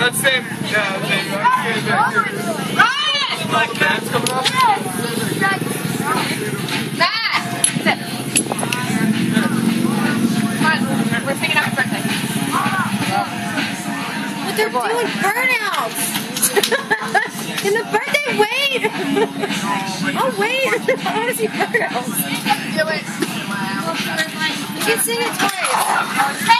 let's save it. Ryan! Cat's coming up. They're doing burnouts! In the birthday, wait! oh, wait! I want to see burnouts! Do it! You can sing it twice!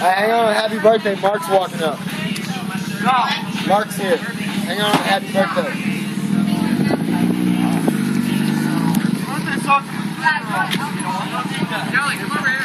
Hang on, happy birthday. Mark's walking up. Mark's here. Hang on, happy birthday. Hey.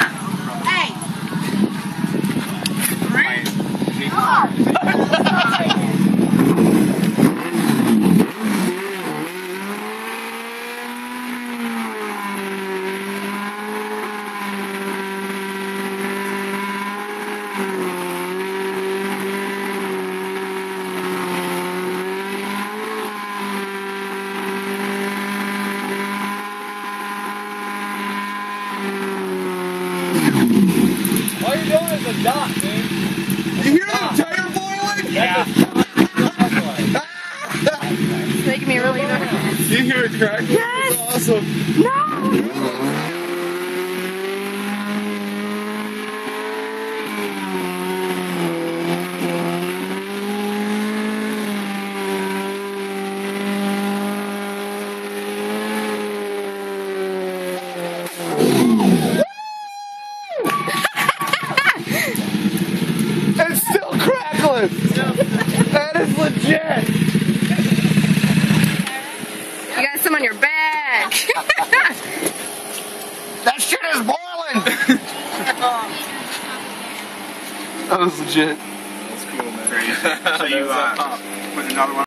All you're doing is a dot, dude. You hear that tire boiling? Yeah. It's making me really nervous. you hear it crack? Yes. That's awesome. No. It's still crackling. that is legit. You got some on your back. That shit is boiling. that was legit. That's cool, man. So you uh, put another one.